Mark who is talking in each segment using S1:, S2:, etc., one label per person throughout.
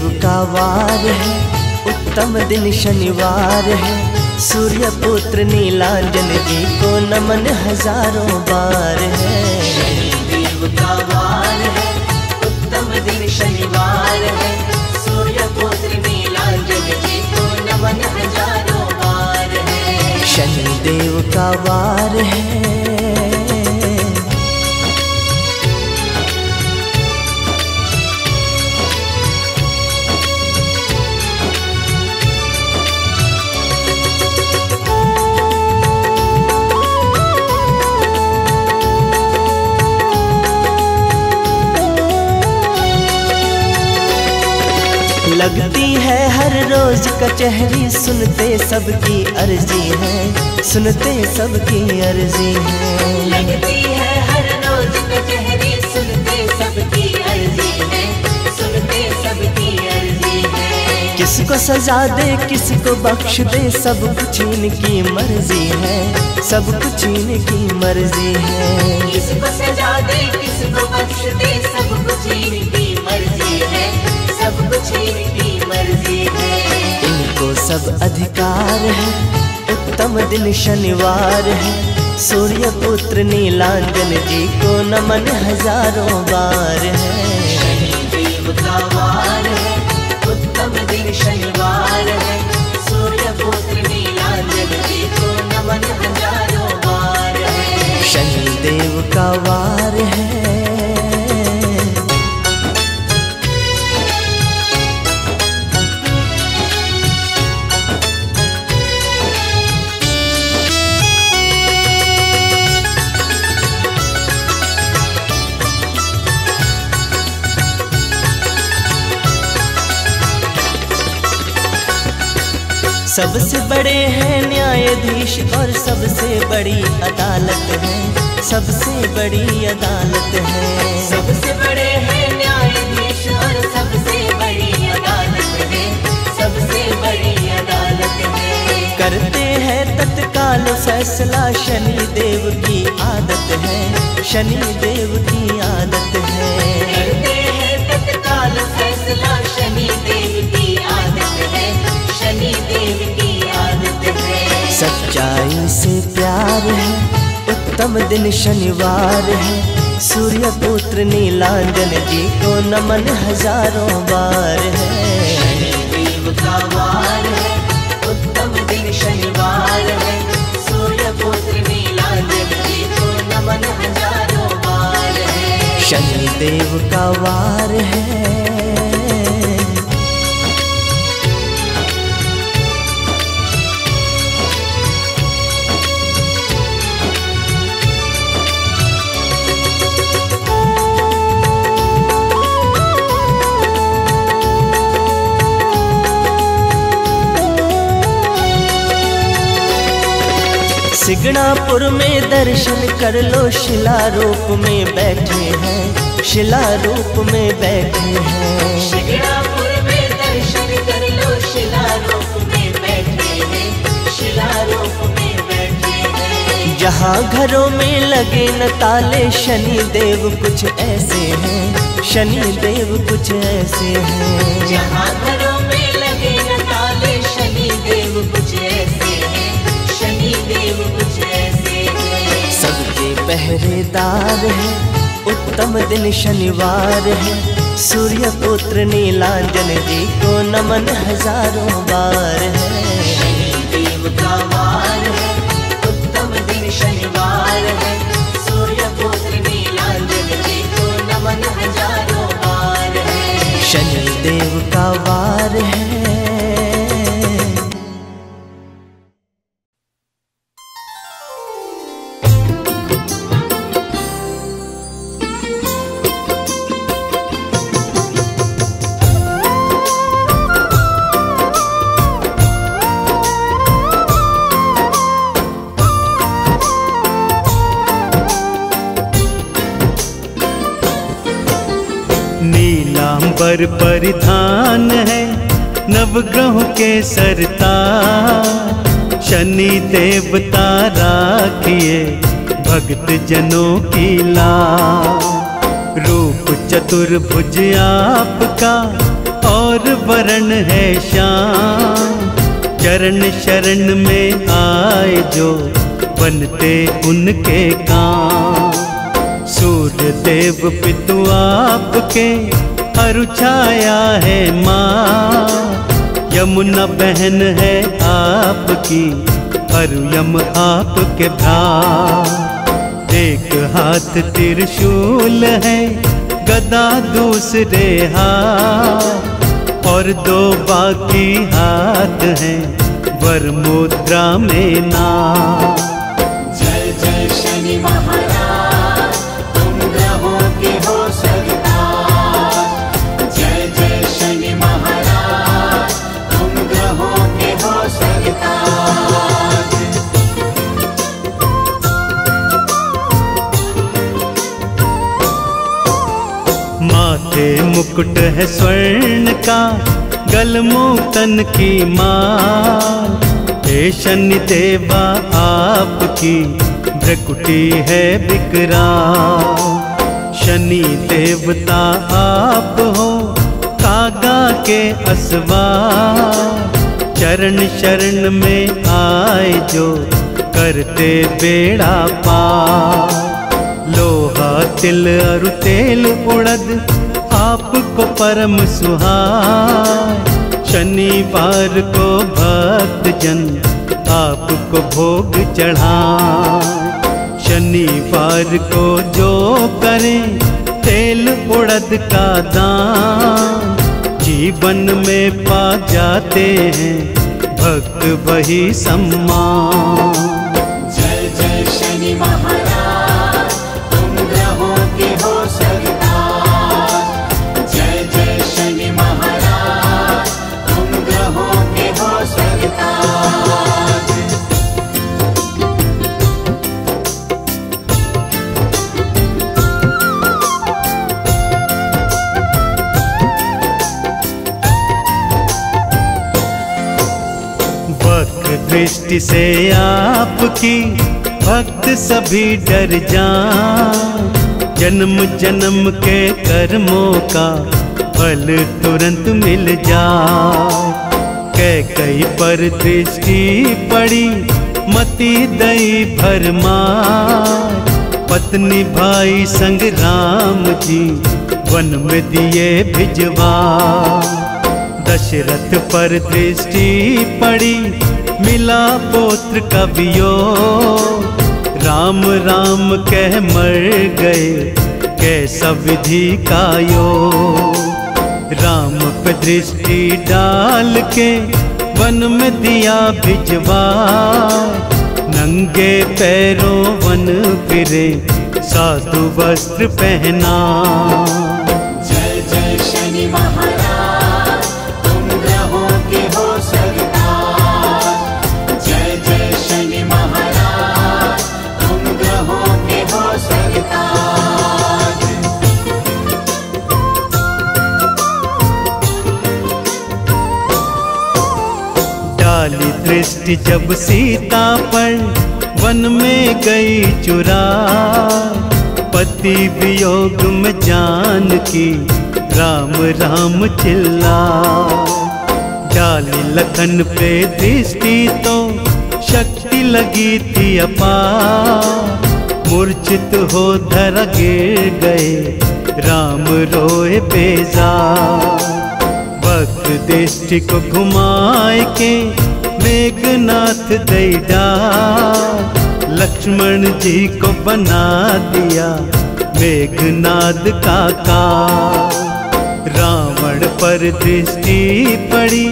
S1: शनि देव का वार है उत्तम दिन शनिवार है। सूर्य पुत्र नीलांजन जी को नमन हज़ारों बार है।
S2: देव का वार है उत्तम दिन शनिवार है। सूर्य पुत्र नीलांजन जी को नमन हज़ारों बार है।
S1: शनि देव का वार है। लगती है हर रोज कचहरी सुनते सबकी अर्जी है सुनते सबकी अर्जी है।
S2: लगती है हर रोज कचहरी सुनते सबकी अर्जी है सुनते सबकी अर्जी है।
S1: किसको सजा दे किसको बख्श दे सब कुछ इनकी मर्ज़ी है सब कुछ इनकी मर्ज़ी है।
S2: किसको सजा दे किसको बख्श दे सब कुछ इनकी सब कुछ इनकी मर्ज़ी है।
S1: इनको सब अधिकार है, उत्तम दिन शनिवार है। सूर्य पुत्र नीलांजन जी को नमन हज़ारों बार है। सबसे बड़े हैं न्यायाधीश और सबसे बड़ी अदालत है। सबसे बड़ी अदालत है।
S2: सबसे बड़े हैं न्यायाधीश और सबसे बड़ी अदालत है। सबसे बड़ी अदालत है।
S1: करते हैं तत्काल फैसला शनि देव की आदत है। शनि देव की आदत है।
S2: करते हैं तत्काल फैसला शनि देव
S1: से प्यार है उत्तम दिन शनिवार है। सूर्य पुत्र नीलांजन जी को नमन हज़ारों बार है।
S2: देव का वार है उत्तम दिन शनिवार है। सूर्य पुत्र नीलांजन जी को नमन हज़ारों बार है।
S1: शनि देव का वार है सिगणापुर में दर्शन कर लो शिला रूप में बैठे हैं शिला रूप में बैठे हैं।
S2: शिगड़ापुर में दर्शन कर लो शिला रूप में बैठे हैं शिला रूप में बैठे हैं।
S1: जहाँ घरों में लगे न ताले शनि देव कुछ ऐसे हैं शनि देव कुछ ऐसे हैं।
S2: जहाँ घरों
S1: पहरेदार है उत्तम दिन शनिवार है। सूर्य पुत्र नीलांजन जी को नमन हज़ारों बार है।
S2: देव का वार है उत्तम दिन शनिवार है। सूर्य पुत्र नीलांजन जी को नमन हज़ारों बार है।
S1: शनि देव का वार है
S3: नीलांबर परिधान है नवग्रह के सरता शनि देवता राखिए भक्त जनों की ला रूप चतुर्भुज आपका और वरण है श्याम। चरण शरण में आए जो बनते उनके काम। सूर्य देव पितु आपके अरु छाया है माँ। यमुना बहन है आपकी अरु यम आपके भ्रा। एक हाथ त्रिशूल है, गदा दूसरे हाथ। और दो बाकी हाथ हैं वर मुद्रा में ना मुकुट है स्वर्ण का, गल मोतन की माल। हे शनि देवा, आपकी भ्रकुटी है विकराल। शनि देवता, आप हो कागा के असवार चरण शरण में आए जो करते बेड़ा पा लोहा तिल, अरु तेल उड़द आपको परम सुहाय शनिवार को भक्त जन आपको भोग चढ़ाए। शनिवार को जो करे, तेल उड़द का दान। जीवन में पा जाते हैं, भक्त वही सम्मान। दृष्टि से आपकी भक्त सभी डर जान। जन्म जन्म के कर्मों का फल तुरंत मिल जाए। कह कई पर दृष्टि पड़ी, मती दई भरमा पत्नी भाई संग राम जी वन में दिए भिजवा। दशरथ पर दृष्टि पड़ी मिला पोत्र कवियो। राम राम कह मर गए, कैसा विधि का यो राम पे दृष्टि डाल के वन में दिया भिजवा। नंगे पैरों वन फिरे साधु वस्त्र पहना। दृष्टि जब सीता पर वन में गई चुरा। पति वियोग में जान की राम राम चिल्ला। डाली लखन पे दृष्टि तो शक्ति लगी थी अपार मूर्छित हो धर गिर गए राम रोए बेजार भक्त दृष्टि को घुमाए के मेघनाथ दैडा लक्ष्मण जी को बना दिया मेघनाद काका। रावण पर दृष्टि पड़ी,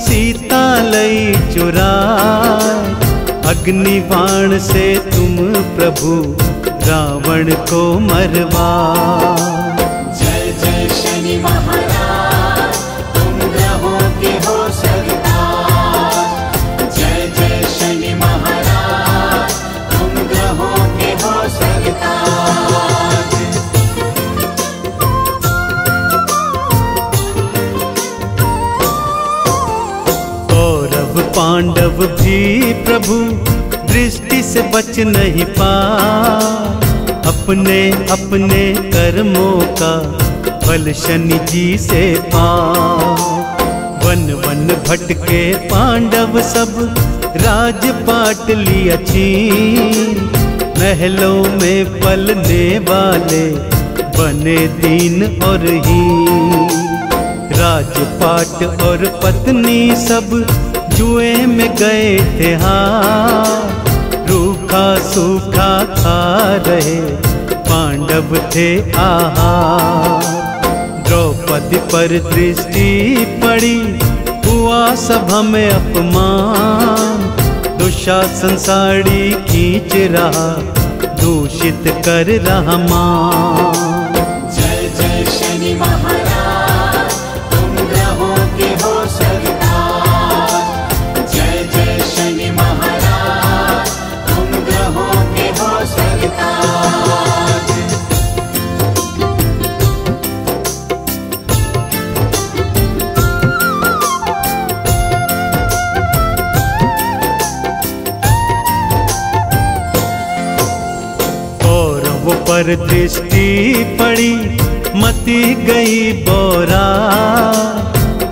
S3: सीता लई चुरा। अग्निबाण से तुम प्रभु रावण को मरवा। पांडव भी प्रभु दृष्टि से बच नहीं पा। अपने अपने कर्मों का फल शनि जी से पा। वन वन भटके पांडव सब राज पाट लिया छीन महलों में पलने वाले बने दीन और ही राजपाट और पत्नी सब जुए में गए थे हाँ। रूखा सूखा खा रहे पांडव थे, आहा। द्रौपदी पर दृष्टि पड़ी, हुआ सब हमें अपमान। दुशासन साड़ी खींच रहा, दूषित कर रहा मान। पर दृष्टि पड़ी, मती गई बोरा।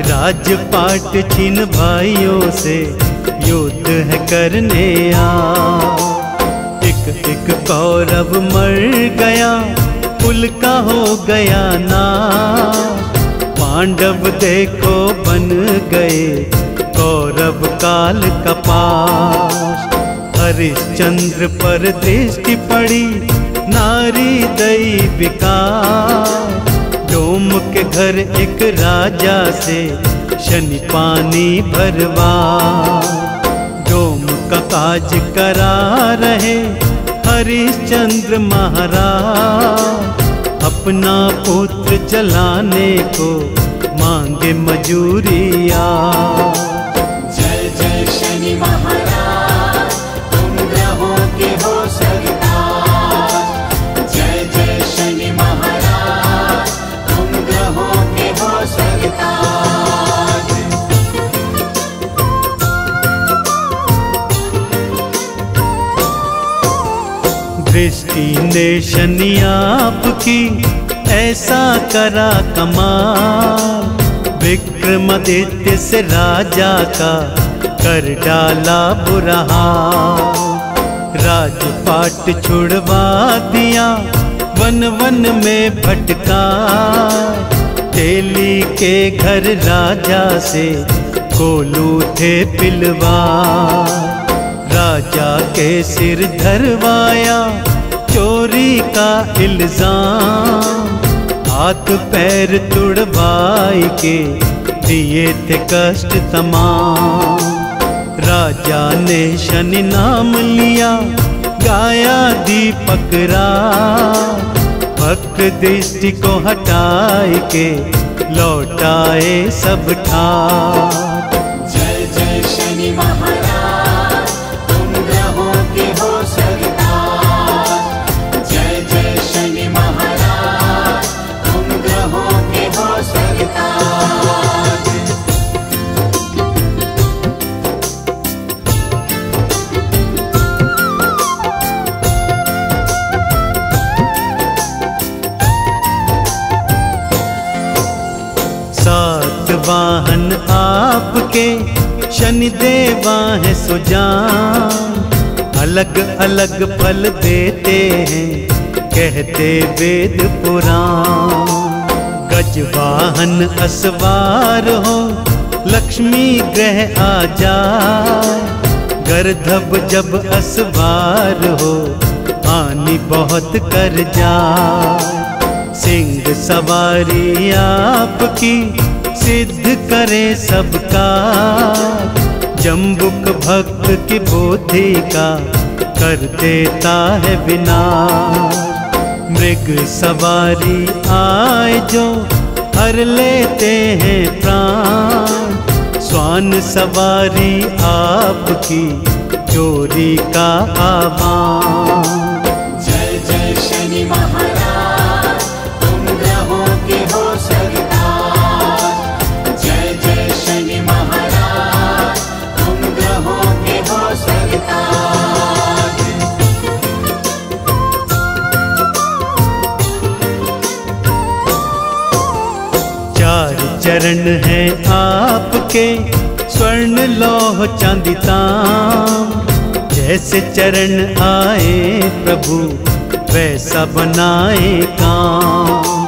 S3: राजपाट छीन भाइयों से युद्ध है करने आ। एक एक कौरव मर गया, कुल का हो गया ना। पांडव देखो बन गए, कौरव काल कपाश हरिश्चंद्र पर दृष्टि पड़ी नारी दई डोम के घर एक राजा से शनि पानी भरवा डोम का काज करा रहे हरिश्चंद्र महाराज। अपना पुत्र चलाने को मांगे मजूरिया। दृष्टि ने शनि आपकी, ऐसा करा कमाल। विक्रमादित्य से राजा का कर डाला बुरा। राजपाट छुड़वा दिया, वन वन में भटका तेली के घर राजा से कोलू थे पिलवा राजा के सिर धरवाया चोरी का इल्ज़ाम, हाथ पैर तुड़वाई के दिए थे कष्ट तमाम। राजा ने शनि नाम लिया, गाया दीपक रात भक्त दृष्टि को हटाए के लौटाए सब ठाट
S2: शनि
S3: देवा है सुजान अलग अलग फल देते हैं, कहते वेद पुराण। गज वाहन असवार हो, लक्ष्मी ग्रह आ जाए। गर्धब जब असवार हो आनी बहुत कर जाए। सिंह सवारी आपकी सिद्ध करे सबका। जम्बुक भक्त की बोधि का कर देता है विनाश। मृग सवारी आए जो हर लेते हैं प्राण। स्वान सवारी आपकी चोरी का आह्वान
S2: जय जय शनि महाराज।
S3: आपके स्वर्ण लोह चांदी ताम। जैसे चरण आए प्रभु, वैसा बनाए काम।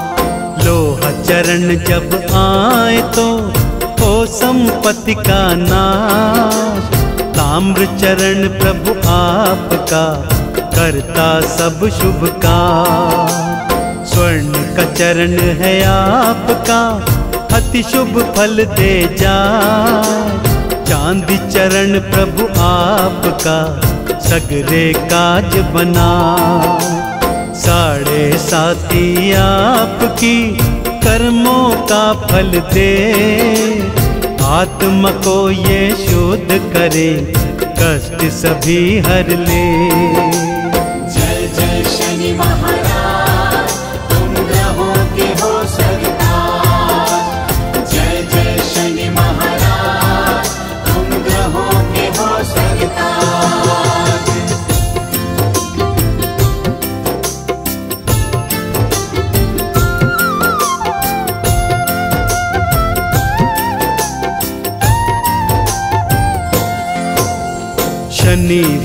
S3: लोहा चरण जब आए तो हो संपत्ति का नाश। ताम्र चरण प्रभु आपका करता सब शुभ का स्वर्ण का चरण है आपका अति शुभ फल दे जा। चाँद चरण प्रभु आपका सगरे काज बना। साढ़े साथी आपकी कर्मों का फल दे। आत्म को ये शुद्ध करे, कष्ट सभी हर ले।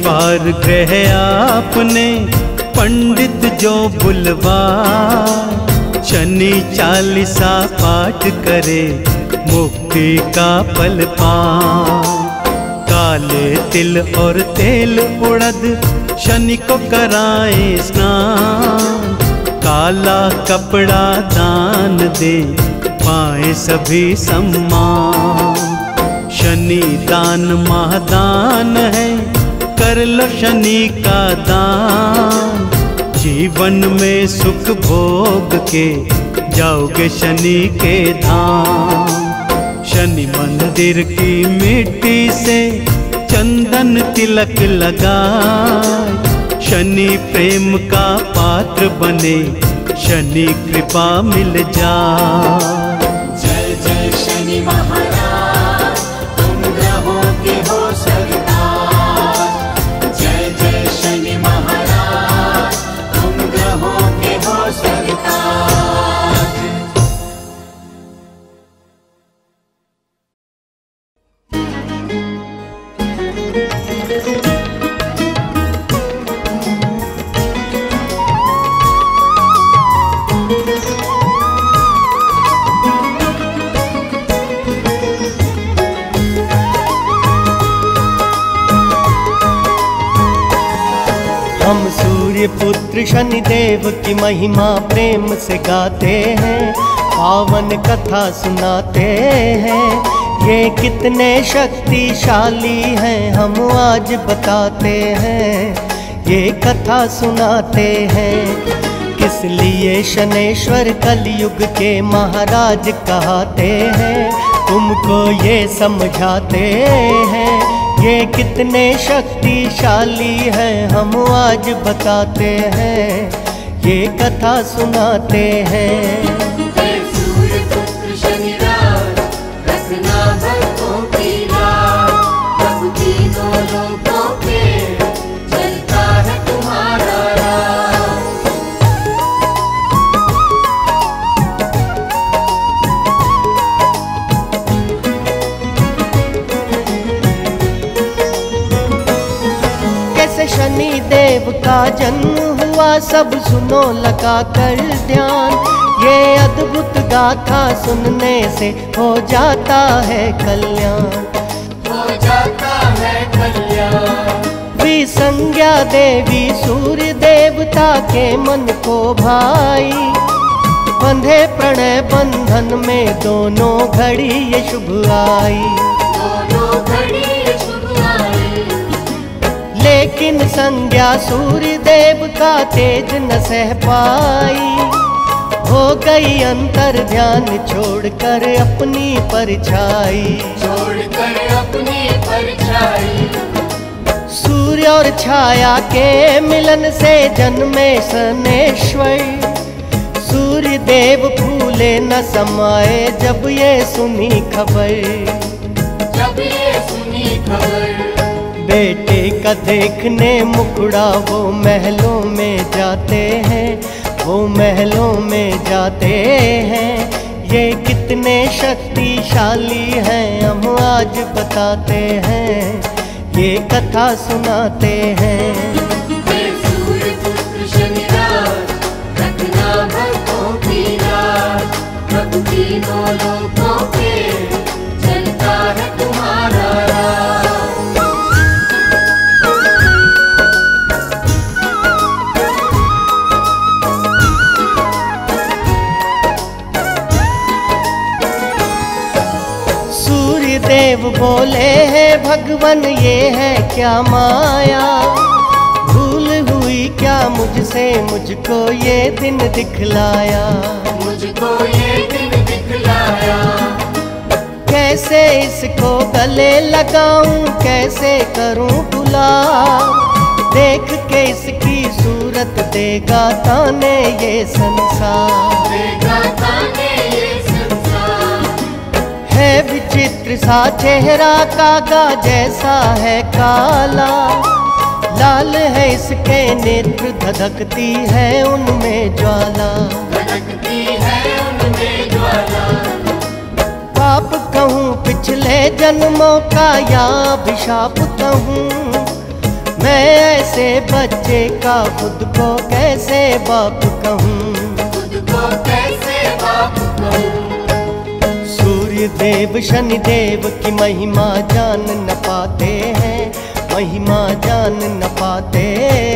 S3: शनिवार ग्रह आपने, पंडित जो बुलवा, शनि चालीसा पाठ करे, मुक्ति का पल पा। काले तिल और तेल उड़द, शनि को कराए स्नान। काला कपड़ा दान दे, पाए सभी सम्मान। शनि दान महादान है कर लो शनि का दान। जीवन में सुख भोग के जाओगे शनि के धाम। शनि मंदिर की मिट्टी से चंदन तिलक लगा शनि प्रेम का पात्र बने, शनि कृपा मिल जाए।
S4: पुत्र शनिदेव की महिमा प्रेम से गाते हैं, पावन कथा सुनाते हैं। ये कितने शक्तिशाली हैं, हम आज बताते हैं। ये कथा सुनाते हैं, किस लिए शनेश्वर कलयुग के महाराज कहते हैं, तुमको ये समझाते हैं। ये कितने शक्तिशाली हैं हम आज बताते हैं ये कथा सुनाते हैं। जन्म हुआ सब सुनो लगा कर ध्यान। ये अद्भुत गाथा सुनने से हो जाता है कल्याण।
S2: हो जाता है कल्याण।
S4: विसंज्ञा देवी सूर्य देवता के मन को भाई। बंधे प्रणय बंधन में दोनों घड़ी ये शुभ आई। लेकिन संज्ञा सूर्य देव का तेज न सह पाई। हो गई अंतर ध्यान छोड़कर अपनी परछाई।
S2: छोड़कर अपनी परछाई।
S4: सूर्य और छाया के मिलन से जन्मे सनेश्वर सूर्य देव फूले न समाए जब ये सुनी खबर।
S2: जब ये सुनी खबर।
S4: बेटे का देखने मुखड़ा वो महलों में जाते हैं, वो महलों में जाते हैं। ये कितने शक्तिशाली हैं, हम आज बताते हैं, ये कथा सुनाते हैं। भगवन ये है क्या माया? भूल हुई क्या मुझसे मुझको ये दिन दिखलाया?
S2: मुझको ये दिन दिखलाया।
S4: कैसे इसको गले लगाऊँ कैसे करूँ बुला देख के इसकी सूरत देगा ताने ये संसार।
S2: देगा ताने ये संसार।
S4: है विचित्र सा चेहरा कागा जैसा है काला। लाल है इसके नेत्र धधकती है उनमें ज्वाला।
S2: धड़कती है उनमें ज्वाला।
S4: पाप कहूँ पिछले जन्मों का या अभिशाप कहूँ मैं ऐसे बच्चे का खुद को कैसे बाप कहूँ?
S2: खुद को कैसे बाप कहूँ
S4: सूर्य देव, शनि देव की महिमा जान न पाते हैं, महिमा जान न पाते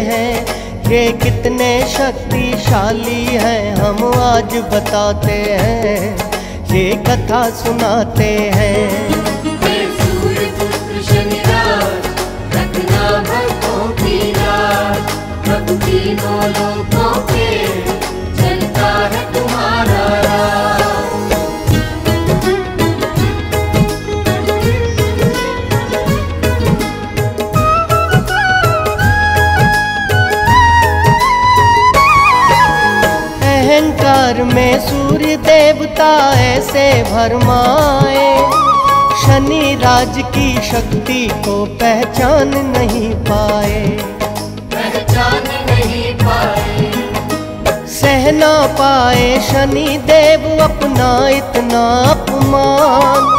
S4: हैं। ये कितने शक्तिशाली हैं, हम आज बताते हैं, ये कथा सुनाते हैं।
S2: भक्तों की
S4: अहंकार में सूर्य देवता ऐसे भरमाए। शनि राज की शक्ति को पहचान नहीं पाए।
S2: पहचान नहीं पाए।
S4: सह ना पाए शनि देव अपना इतना अपमान।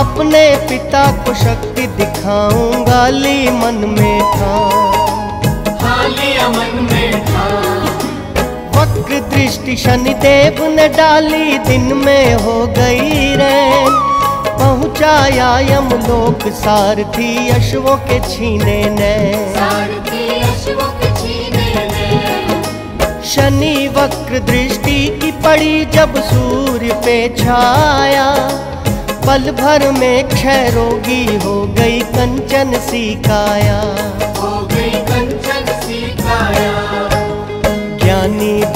S4: अपने पिता को शक्ति दिखाऊँगा ली मन में ठान।
S2: हालिया मन में था
S4: दृष्टि शनि देव ने डाली दिन में हो गई रैन। पहुँचाया यमलोक सारथी अश्वों के छीने
S2: सारथी अश्वों के छीने ने
S4: शनि वक्र दृष्टि की पड़ी जब सूर्य पे छाया। पल भर में क्षय रोगी हो गई कंचन सी काया
S2: हो गई कंचन सी काया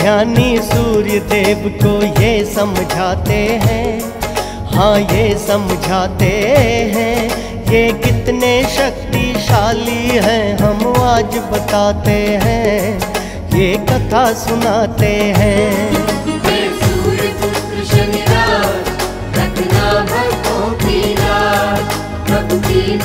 S4: ज्ञानी सूर्य देव को ये समझाते हैं। हाँ ये समझाते हैं। ये कितने शक्तिशाली हैं, हम आज बताते हैं। ये कथा सुनाते हैं।
S2: रखना की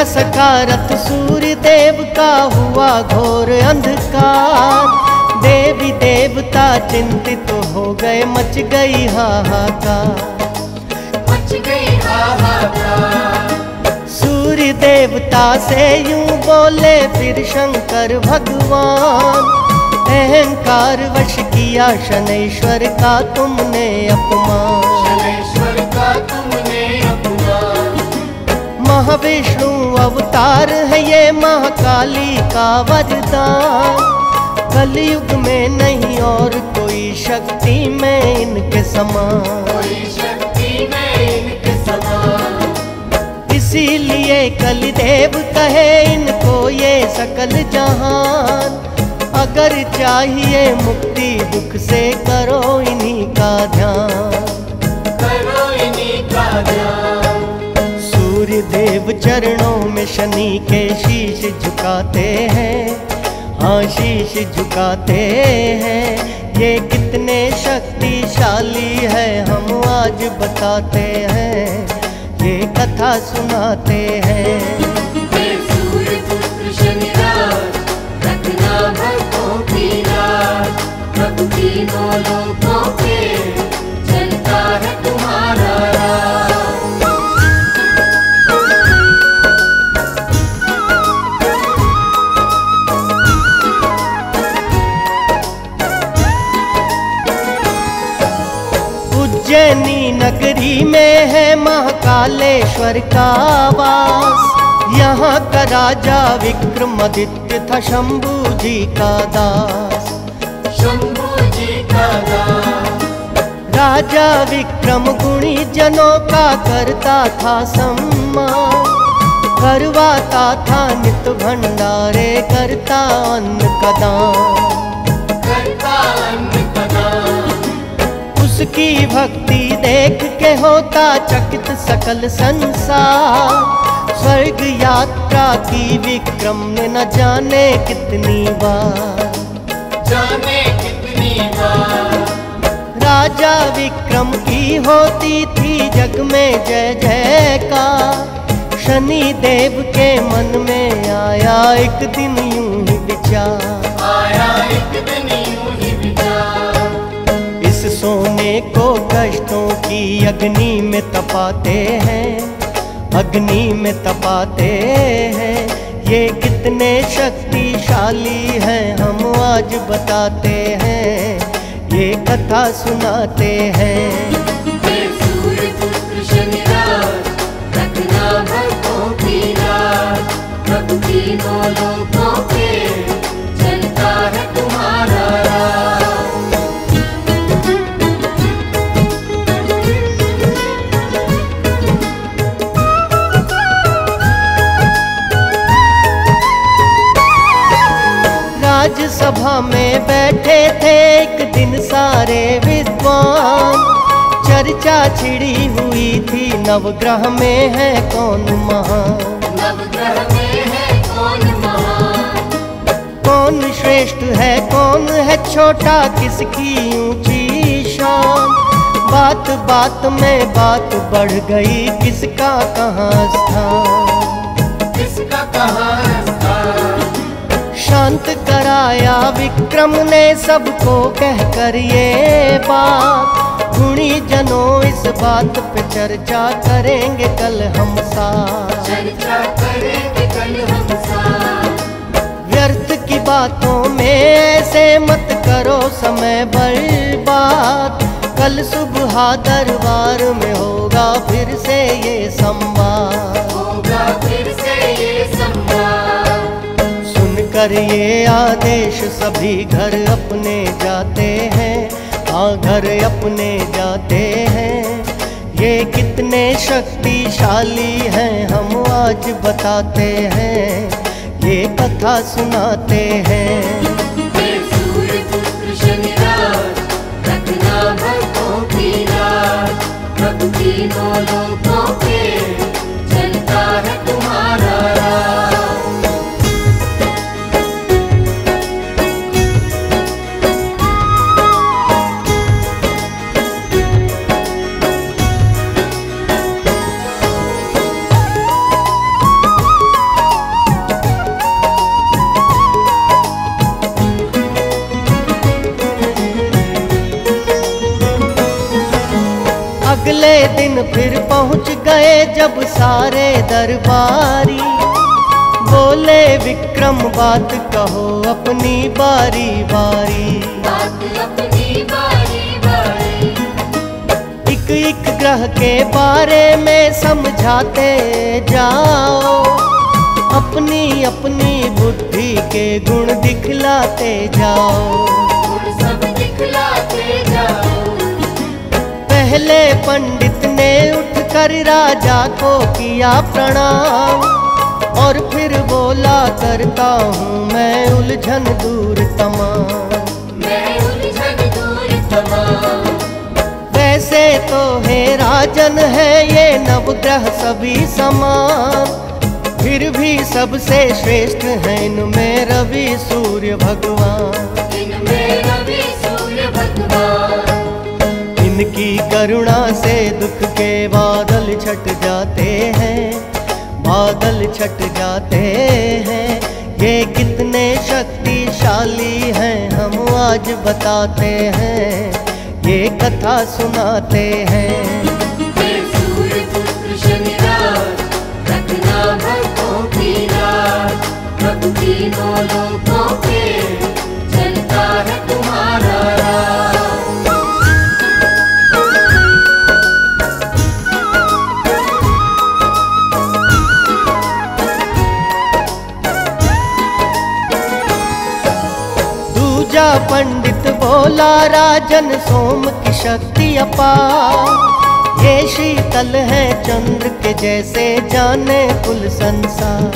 S4: न सका रथ सूर्य देव का हुआ घोर अंधकार। देवी देवता चिंतित तो हो गए मच गई हाहाकार।
S2: मच गई हाहाकार।
S4: सूर्य देवता से यूँ बोले फिर शंकर भगवान अहंकार वश किया शनैश्वर का तुमने अपमान।
S2: शनेश्वर का तुमने अपमान।
S4: महाविष्णु अवतार है ये महाकाली का वरदान। कलयुग में नहीं और कोई शक्ति में इनके समान।
S2: कोई शक्ति में इनके समान।
S4: इसीलिए कलिदेव कहे इनको ये सकल जहान। अगर चाहिए मुक्ति दुख से करो इन्हीं का ध्यान।
S2: करो इन्हीं राजा
S4: सूर्य देव चरणों में शनि के शीश झुकाते हैं। हाँ शीश झुकाते हैं। ये कितने शक्तिशाली है, हम आज बताते हैं। ये कथा सुनाते हैं।
S2: भक्तों
S4: उज्जैनी नगरी में है महाकालेश्वर का वास यहाँ का राजा विक्रमादित्य था शंभू जी का दास।
S2: शंभू जी का दास।
S4: राजा विक्रम गुणी जनों का करता था सम्मान। करवाता था नित भंडारे करता अन्न का दान।
S2: करता अन्न का दान।
S4: उसकी भक्ति देख के होता चकित सकल संसार। स्वर्ग यात्रा की विक्रम ने न जाने कितनी बार।
S2: जाने कितनी बार।
S4: राजा विक्रम की होती थी जग में जय जयकार। शनि देव के मन में आया एक दिन यूँ ही विचार।
S2: आया एक दिन यूँ
S4: इस सोने को कष्टों की अग्नि में तपाते हैं, अग्नि में तपाते हैं। ये कितने शक्तिशाली हैं, हम आज बताते हैं, ये कथा सुनाते हैं।
S2: भक्तों
S4: राज्यसभा में बैठे थे एक दिन सारे विद्वान। चर्चा छिड़ी हुई थी नवग्रह में है कौन महान?
S2: नवग्रह में है कौन महान?
S4: कौन श्रेष्ठ है कौन है छोटा किसकी ऊँची शान? बात बात में बात बढ़ गई किसका कहाँ स्थान?
S2: किसका कहाँ स्थान?
S4: शांत कराया विक्रम ने सबको कह कर ये बात। गुणी जनों इस बात पे चर्चा करेंगे कल हम साथ।
S2: चर्चा करेंगे कल हम साथ।
S4: व्यर्थ की बातों में ऐसे मत करो समय बर्बाद। कल सुबह दरबार में होगा फिर से ये संवाद।
S2: होगा फिर से ये संवाद
S4: सुनकर ये आदेश सभी घर अपने जाते हैं हाँ घर अपने जाते हैं। ये कितने शक्तिशाली हैं, हम आज बताते हैं। ये कथा सुनाते हैं।
S2: भक्तों की
S4: अगले दिन फिर पहुँच गए जब सारे दरबारी। बोले विक्रम बात कहो अपनी बारी बारी।
S2: बात अपनी बारी बारी।
S4: एक एक ग्रह के बारे में समझाते जाओ। अपनी अपनी बुद्धि के गुण दिखलाते जाओ। पहले पंडित ने उठकर राजा को किया प्रणाम और फिर बोला करता हूँ मैं उलझन दूर तमाम।
S2: मैं उलझन दूर तमाम।
S4: वैसे तो है राजन है ये नवग्रह सभी समान फिर भी सबसे श्रेष्ठ है इनमें रवि सूर्य भगवान।
S2: इनमें रवि सूर्य भगवान।
S4: इनकी करुणा से दुख के बादल छट जाते हैं, बादल छट जाते हैं। ये कितने शक्तिशाली हैं, हम आज बताते हैं, ये कथा सुनाते हैं।
S2: भक्तों की
S4: दूजा पंडित बोला राजन सोम की शक्ति अपार। ये शीतल है चंद्र के जैसे जाने कुल संसार।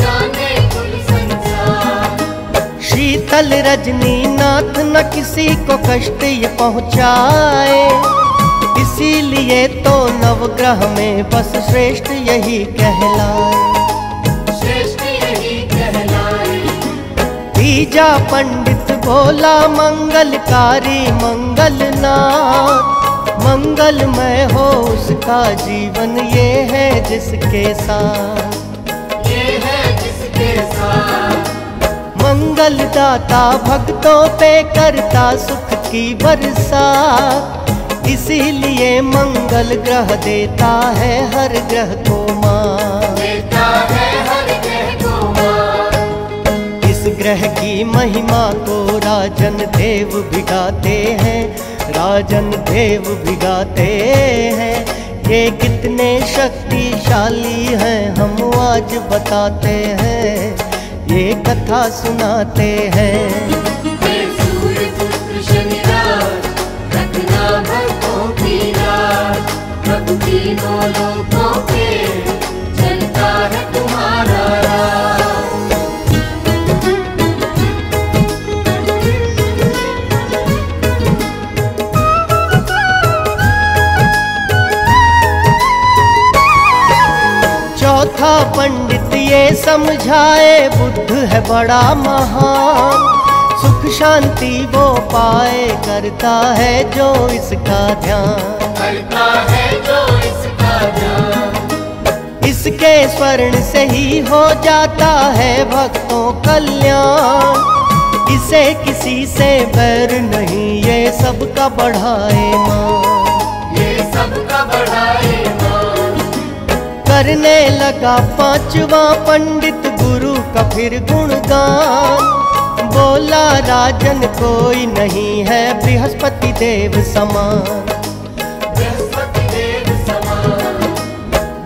S2: जाने कुल संसार।
S4: शीतल रजनी नाथ न किसी को कष्ट ये पहुँचाए। इसीलिए तो नवग्रह में बस श्रेष्ठ यही कहलाए।
S2: श्रेष्ठ यही कहलाए।
S4: तीजा पंडित बोला मंगलकारी मंगलनाथ मंगलमय हो उसका जीवन ये है जिसके साथ।
S2: ये है जिसके साथ।
S4: मंगलदाता भक्तों पे करता सुख की बरसात इसीलिए मंगल ग्रह देता है हर ग्रह को
S2: ग्रह की
S4: महिमा को राजन देव भिगाते हैं, राजन देव भिगाते हैं। ये कितने शक्तिशाली हैं, हम आज बताते हैं, ये कथा सुनाते हैं।
S2: की
S4: ये समझाए बुद्ध है बड़ा महान। सुख शांति वो पाए करता है जो इसका ध्यान।
S2: करता है जो इसका ध्यान।
S4: इसके स्वर्ण से ही हो जाता है भक्तों कल्याण। इसे किसी से बैर नहीं ये सबका बढ़ाए मान।
S2: ये सबका बढ़ाए
S4: करने लगा पांचवा पंडित गुरु का फिर गुणगान। बोला, राजन, कोई नहीं है, बृहस्पति देव समान।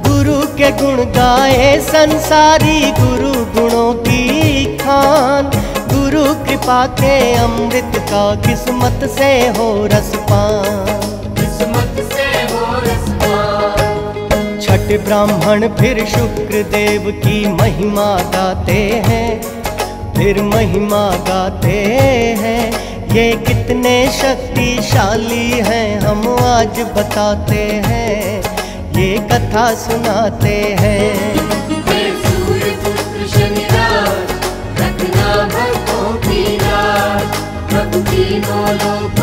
S4: गुरु के गुण गाए संसारी गुरु गुणों की खान। गुरु कृपा के अमृत का किस्मत से हो रसपान।
S2: रसपान
S4: ब्राह्मण फिर शुक्र देव की महिमा गाते हैं। फिर महिमा गाते हैं। ये कितने शक्तिशाली हैं, हम आज बताते हैं। ये कथा सुनाते हैं।
S2: भक्तों की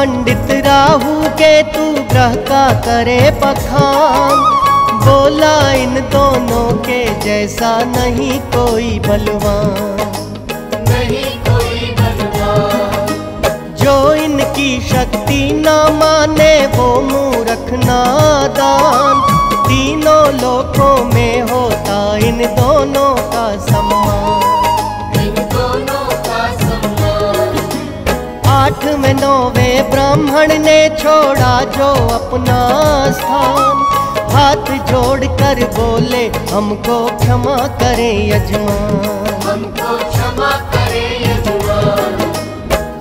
S4: पंडित राहु के तू ग्रह का करे पखान बोला इन दोनों के जैसा नहीं कोई बलवान।
S2: नहीं कोई बलवान।
S4: जो इनकी शक्ति न माने वो मूर्ख नादान। तीनों लोकों में होता इन दोनों का सम्मान। ब्राह्मण ने छोड़ा जो अपना स्थान। हाथ जोड़ कर बोले हमको क्षमा करें यजमान।
S2: हमको क्षमा करे यजमान।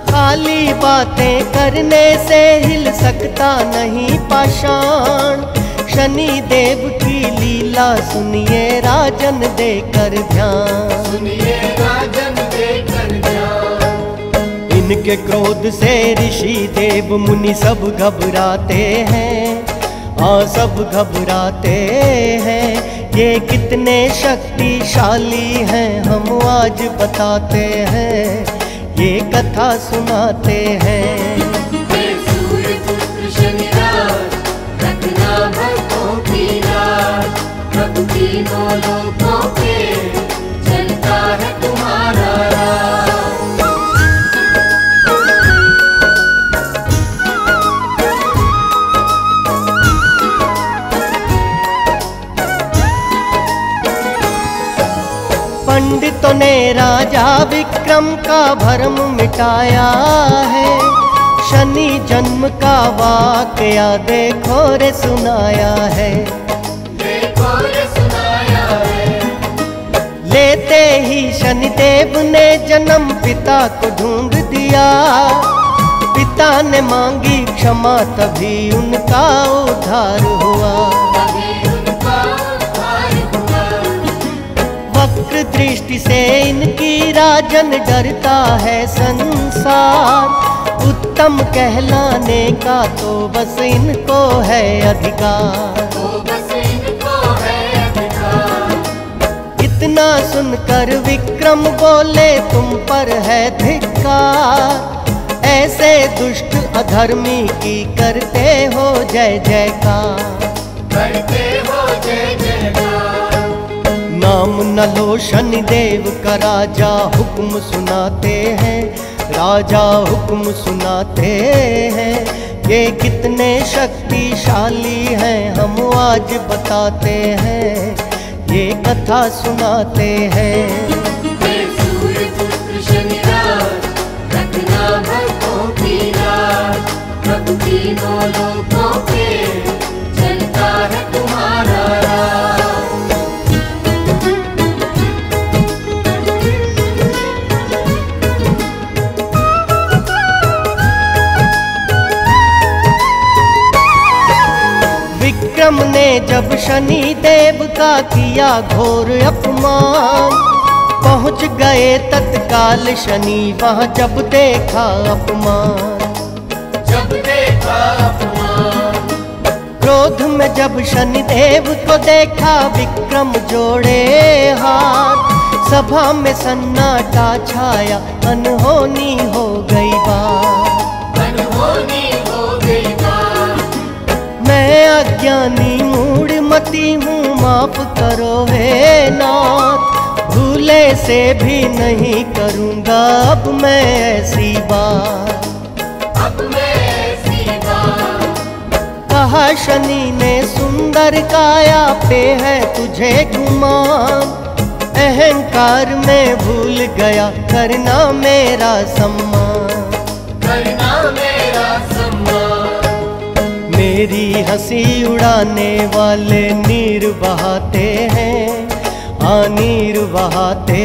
S4: खाली बातें करने से हिल सकता नहीं पाषाण। शनि देव की लीला सुनिए राजन देकर ध्यान।
S2: सुनिए राजन
S4: इनके क्रोध से ऋषि देव मुनि सब घबराते हैं। हाँ सब घबराते हैं। ये कितने शक्तिशाली हैं, हम आज बताते हैं। ये कथा सुनाते हैं।
S2: की
S4: पंडितों ने राजा विक्रम का भरम मिटाया है। शनि जन्म का वाकया देखो रे सुनाया है।
S2: देखो रे सुनाया है।
S4: लेते ही शनिदेव ने जन्म पिता को ढूंढ दिया। पिता ने मांगी क्षमा तभी उनका उद्धार हुआ। दृष्टि से इनकी राजन डरता है संसार। उत्तम कहलाने का तो बस इनको है अधिकार।
S2: वो बस इनको है अधिकार।
S4: इतना सुनकर विक्रम बोले तुम पर है धिक्कार। ऐसे दुष्ट अधर्मी की करते हो जय जयकार।
S2: करते हो जय जयकार।
S4: नाम न लो शनिदेव का राजा हुक्म सुनाते हैं, राजा हुक्म सुनाते हैं। ये कितने शक्तिशाली हैं, हम आज बताते हैं, ये कथा सुनाते हैं।
S2: भक्तों की
S4: विक्रम ने जब शनि देव का किया घोर अपमान पहुँच गए तत्काल शनि वहाँ जब देखा अपमान।
S2: जब देखा अपमान।
S4: क्रोध में जब शनिदेव को देखा विक्रम जोड़े हाथ सभा में सन्नाटा छाया अनहोनी हो गई बात।
S2: अनहोनी
S4: अज्ञानी मूड मती हूँ माफ़ करो हे नाथ। भूले से भी नहीं करूँगा अब मैं ऐसी बात।
S2: अब मैं ऐसी बात।
S4: कहा शनि ने सुंदर काया पे है तुझे गुमान। अहंकार में भूल गया करना मेरा सम्मान। हँसी उड़ाने वाले नीर बहाते हैं। हाँ नीर बहाते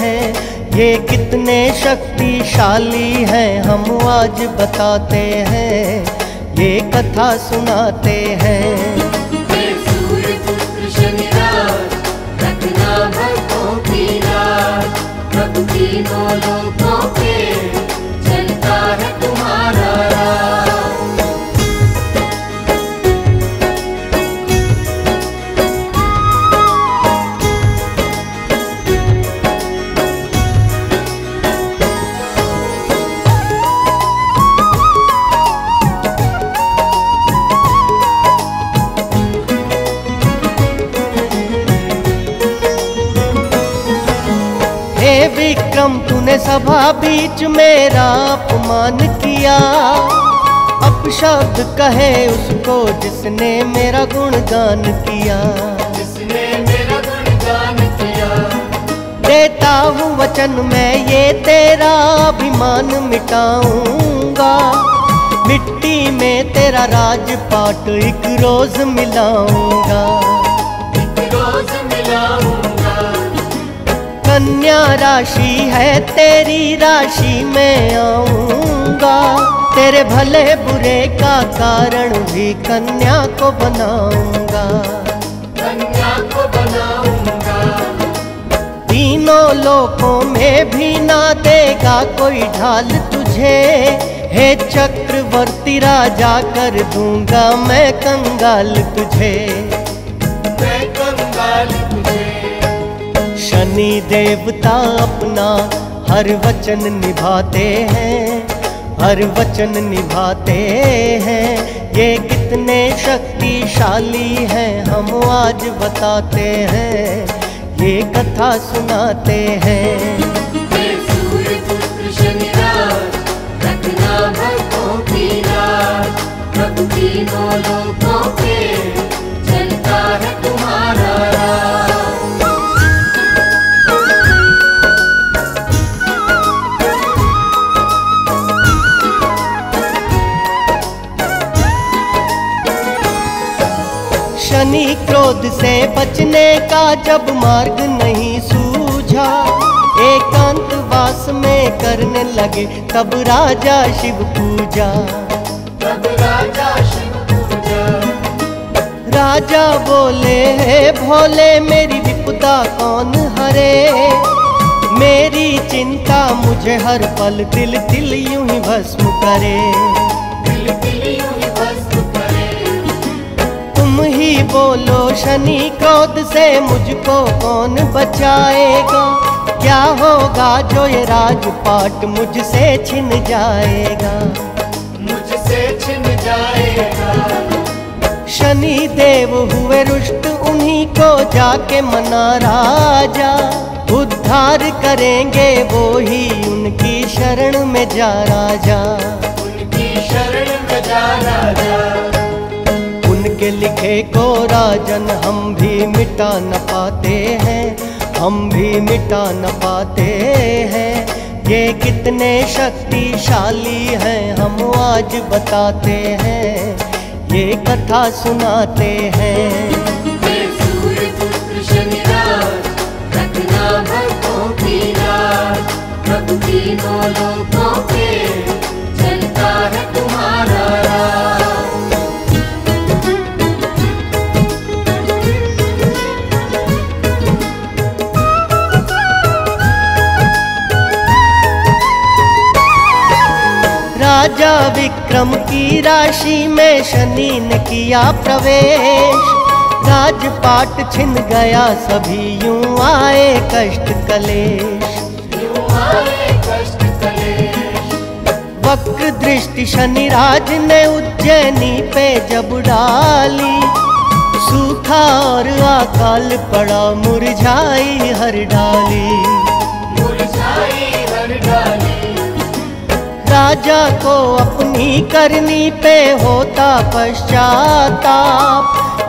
S4: हैं। ये कितने शक्तिशाली हैं, हम आज बताते हैं। ये कथा सुनाते हैं।
S2: भक्तों की तूने
S4: सभा बीच मेरा अपमान किया। अपशब्द कहे उसको जिसने मेरा गुणगान किया।
S2: जिसने मेरा गुणगान किया।
S4: देता हूँ वचन मैं ये तेरा अभिमान मिटाऊँगा। मिट्टी में तेरा राजपाट एक रोज मिलाऊँगा। कन्या राशि है तेरी राशि में आऊँगा। तेरे भले बुरे का कारण भी कन्या को बनाऊँगा।
S2: कन्या को बनाऊँगा।
S4: तीनों लोकों में भी ना देगा कोई ढाल तुझे। हे चक्रवर्ती राजा कर दूँगा मैं कंगाल तुझे। शनि देवता अपना हर वचन निभाते हैं, हर वचन निभाते हैं। ये कितने शक्तिशाली हैं, हम आज बताते हैं, ये कथा सुनाते हैं।
S2: भक्तों की
S4: क्रोध से बचने का जब मार्ग नहीं सूझा एकांत वास में करने लगे तब राजा शिव पूजा।
S2: तब राजा शिव पूजा।
S4: राजा बोले हे भोले मेरी विपदा कौन हरे? मेरी चिंता मुझे हर पल दिल दिल यूँ ही भस्म करे। बोलो शनि क्रोध से मुझको कौन बचाएगा? क्या होगा जो ये राजपाट मुझसे छिन जाएगा?
S2: मुझसे छिन जाएगा।
S4: शनि देव हुए रुष्ट उन्हीं को जाके मना राजा। उद्धार करेंगे वो ही उनकी शरण में जा राजा।
S2: उनकी शरण में जा राजा।
S4: उनके को राजन हम भी मिटा न पाते हैं, हम भी मिटा न पाते हैं। ये कितने शक्तिशाली हैं हम आज बताते हैं, ये कथा सुनाते हैं।
S2: भक्तों की
S4: विक्रम की राशि में शनि ने किया प्रवेश। राजपाट छिन गया, सभी यूँ आए कष्ट कलेश। वक्र दृष्टि शनि राज ने उज्जैनी पे जब डाली। सूखा और अकाल पड़ा, मुरझाई हर डाली।
S2: मुरझाई हर डाली।
S4: राजा को अपनी करनी पे होता पश्चाताप।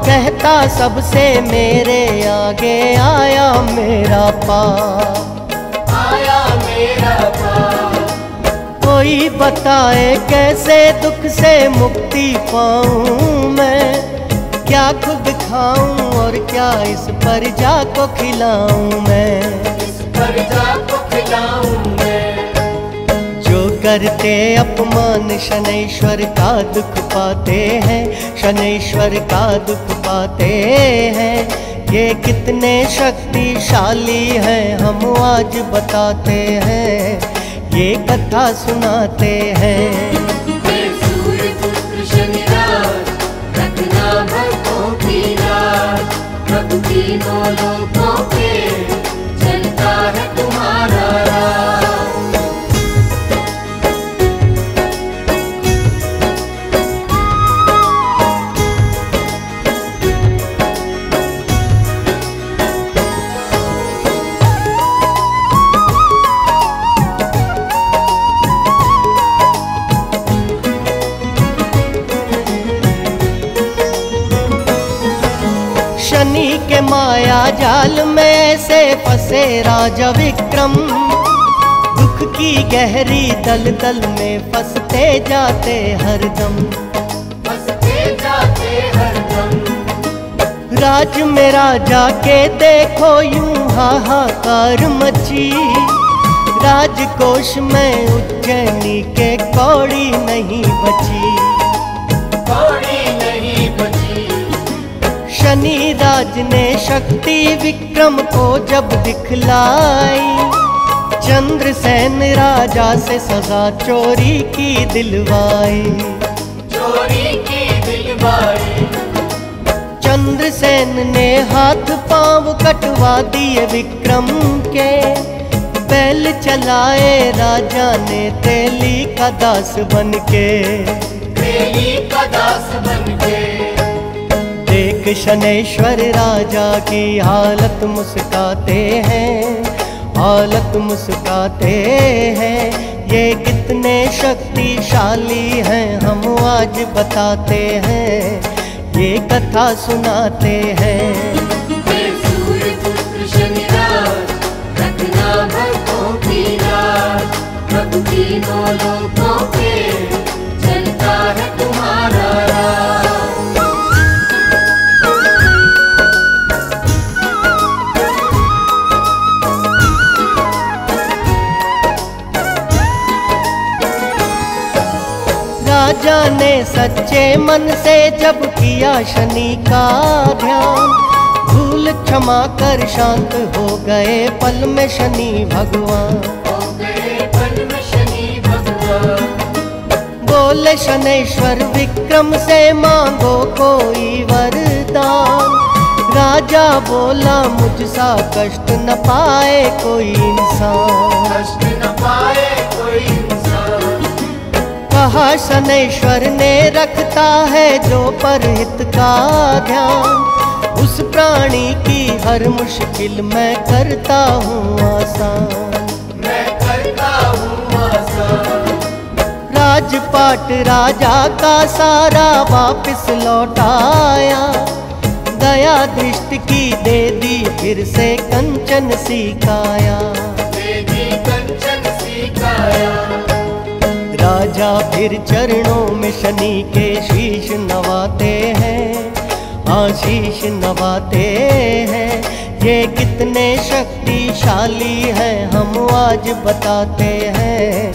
S4: कहता सबसे मेरे आगे आया मेरा पाप।
S2: आया मेरा पाप।
S4: कोई बताए कैसे दुख से मुक्ति पाऊँ मैं? क्या खुद खाऊं और क्या इस प्रजा को खिलाऊं मैं?
S2: इस प्रजा को खिलाऊं
S4: जो करते अपमान, शनैश्वर का दुख पाते हैं, शनैश्वर का दुख पाते हैं। ये कितने शक्तिशाली हैं, हम आज बताते हैं, ये कथा सुनाते हैं। जाल में से फंसे राजा विक्रम। दुख की गहरी दल दल में फंसते जाते हरदम
S2: बसते जाते हरदम
S4: राज में राजा के देखो यूँ हाहाकार मची। राजकोष में उज्जैनी के कौड़ी नहीं बची।
S2: कौड़ी नहीं बची।
S4: शनि राज ने शक्ति विक्रम को जब दिखलाई चंद्रसेन राजा से सजा चोरी की दिलवाई।
S2: चोरी की दिलवाई।
S4: चंद्रसेन ने हाथ पाँव कटवा दिए विक्रम के बैल चलाए राजा ने तेली का दास बन के।
S2: तेली का दास बनके
S4: देख शनेश्वर राजा की हालत मुस्काते हैं, हालत मुस्काते हैं। ये कितने शक्तिशाली हैं, हम आज बताते हैं, ये कथा सुनाते हैं।
S2: हे सूर्य पुत्र राजा
S4: ने सच्चे मन से जब किया शनि का ध्यान। भूल क्षमा कर शांत हो गए पल में शनि भगवान। बोले शनेश्वर, विक्रम से मांगो कोई वरदान। राजा बोला, मुझसा कष्ट न पाए कोई इंसान। कहा शनेश्वर ने रखता है जो परहित का ध्यान उस प्राणी की हर मुश्किल मैं करता हूँ आसान।
S2: मैं करता हूँ आसान
S4: राजपाट राजा का सारा वापस लौटाया दया दृष्टि की दे दी फिर से कंचन सिखाया। राजा फिर चरणों में शनि के शीश नवाते हैं। आशीष नवाते हैं। ये कितने शक्तिशाली हैं, हम आज बताते हैं।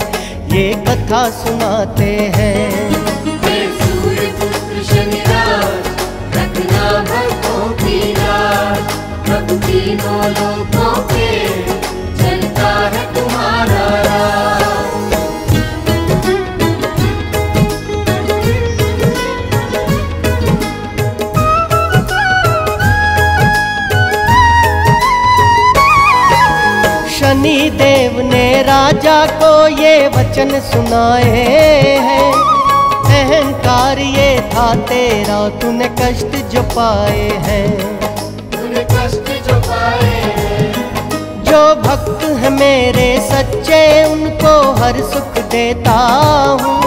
S4: ये कथा सुनाते हैं।
S2: भक्तों
S4: शनि देव ने राजा को ये वचन सुनाए हैं। अहंकार ये था तेरा तूने कष्ट जो पाए हैं।
S2: तूने कष्ट जो पाए हैं।
S4: जो भक्त है मेरे सच्चे उनको हर सुख देता हूँ।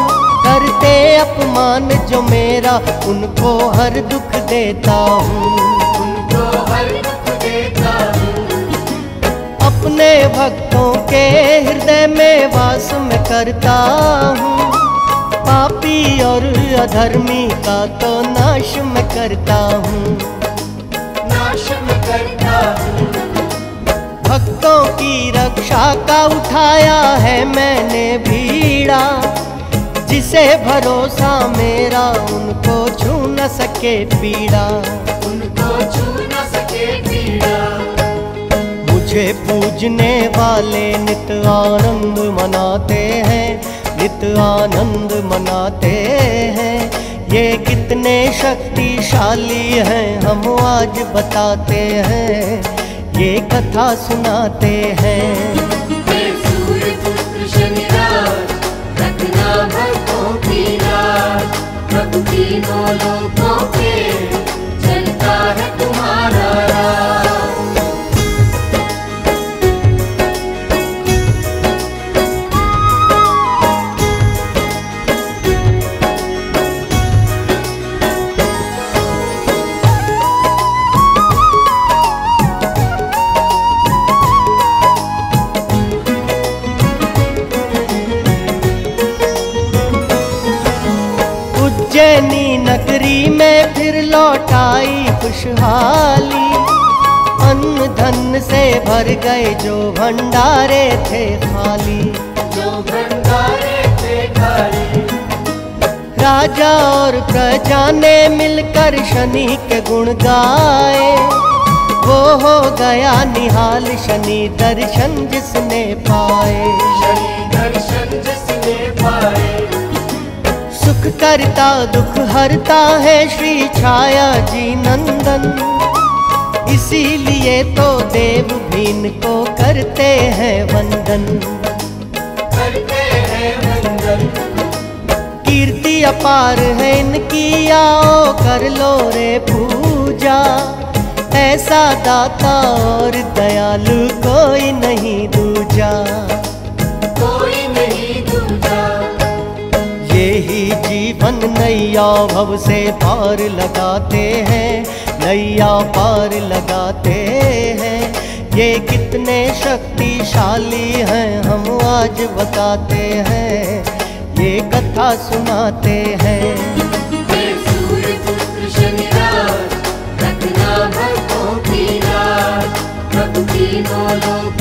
S4: करते अपमान जो मेरा उनको हर दुख देता हूँ।
S2: उनको हर दुख देता हूँ
S4: अपने भक्तों के हृदय में वास में करता हूँ। पापी और अधर्मी का तो नाश में करता हूँ।
S2: नाश में करता हूँ।
S4: भक्तों की रक्षा का उठाया है मैंने भीड़ा जिसे भरोसा मेरा उनको छू न सके पीड़ा।
S2: उनको छू न
S4: मुझे पूजने वाले नित आनंद मनाते हैं, नित आनंद मनाते हैं। ये कितने शक्तिशाली हैं, हम आज बताते हैं, ये कथा सुनाते हैं।
S2: हे सूर्य पुत्र शनिराज रखना भक्तों की
S4: उज्जैनी नगरी में फिर लौटाई खुशहाली। अन्न धन से भर गए जो भंडारे थे खाली।
S2: जो भंडारे थे खाली।
S4: राजा और प्रजा ने मिलकर शनि के गुण गाए। वो हो गया निहाल शनि दर्शन जिसने पाए।
S2: शनि
S4: सुख करता दुख हरता है श्री छाया जी नंदन। इसीलिए तो देव भीन को करते हैं वंदन।
S2: करते हैं वंदन।
S4: कीर्ति अपार है इनकी आओ कर लो रे पूजा। ऐसा दाता और दयालु कोई नहीं दूजा।
S2: कोई नहीं दूजा।
S4: जीवन नैया भव से पार लगाते हैं, नैया पार लगाते हैं। ये कितने शक्तिशाली हैं, हम आज बताते हैं। ये कथा सुनाते हैं।
S2: भक्तों की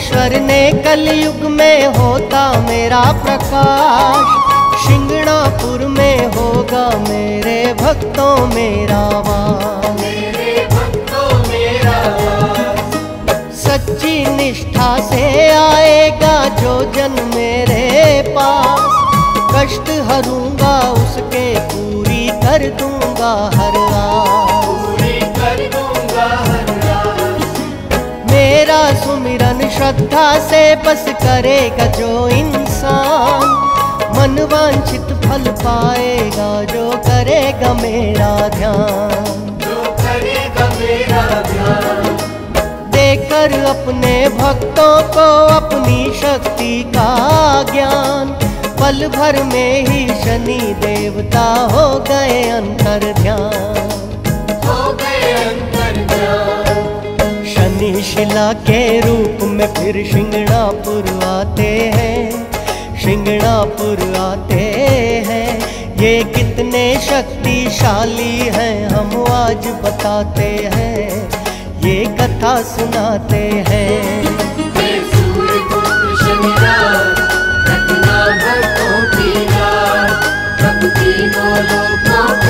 S4: शनेश्वर ने कलयुग में होता मेरा प्रकाश। शिंगणापुर में होगा मेरे भक्तों मेरा वास
S2: भक्तों मेरा
S4: सच्ची निष्ठा से आएगा जो जन मेरे पास। कष्ट हरूँगा उसके पूरी कर दूँगा हर आस श्रद्धा से बस करेगा जो इंसान। मन वांछित फल पाएगा जो करेगा मेरा ध्यान।
S2: जो करेगा मेरा ध्यान।
S4: देकर अपने भक्तों को अपनी शक्ति का ज्ञान। पल भर में ही शनि देवता हो गए अंतर ध्यान
S2: हो गए अंतर ध्यान
S4: शिला के रूप में फिर शिंगणापुर आते हैं। शिंगणापुर आते हैं। ये कितने शक्तिशाली हैं, हम आज बताते हैं। ये कथा सुनाते हैं।
S2: पुत्र भक्तों राज